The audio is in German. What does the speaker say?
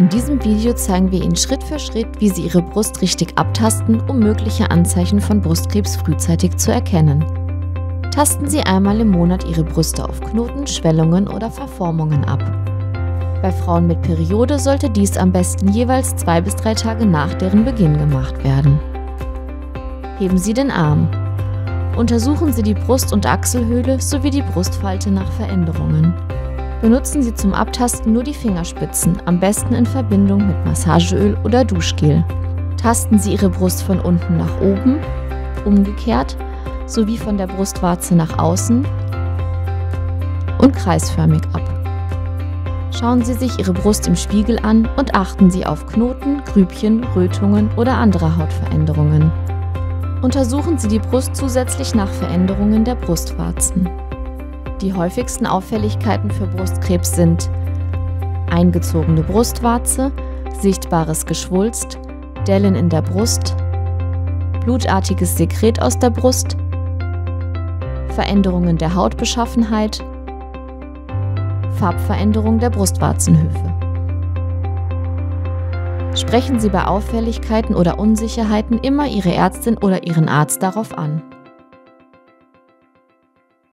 In diesem Video zeigen wir Ihnen Schritt für Schritt, wie Sie Ihre Brust richtig abtasten, um mögliche Anzeichen von Brustkrebs frühzeitig zu erkennen. Tasten Sie einmal im Monat Ihre Brüste auf Knoten, Schwellungen oder Verformungen ab. Bei Frauen mit Periode sollte dies am besten jeweils zwei bis drei Tage nach deren Beginn gemacht werden. Heben Sie den Arm. Untersuchen Sie die Brust- und Achselhöhle sowie die Brustfalte nach Veränderungen. Benutzen Sie zum Abtasten nur die Fingerspitzen, am besten in Verbindung mit Massageöl oder Duschgel. Tasten Sie Ihre Brust von unten nach oben, umgekehrt, sowie von der Brustwarze nach außen und kreisförmig ab. Schauen Sie sich Ihre Brust im Spiegel an und achten Sie auf Knoten, Grübchen, Rötungen oder andere Hautveränderungen. Untersuchen Sie die Brust zusätzlich nach Veränderungen der Brustwarzen. Die häufigsten Auffälligkeiten für Brustkrebs sind eingezogene Brustwarze, sichtbares Geschwulst, Dellen in der Brust, blutartiges Sekret aus der Brust, Veränderungen der Hautbeschaffenheit, Farbveränderung der Brustwarzenhöfe. Sprechen Sie bei Auffälligkeiten oder Unsicherheiten immer Ihre Ärztin oder Ihren Arzt darauf an.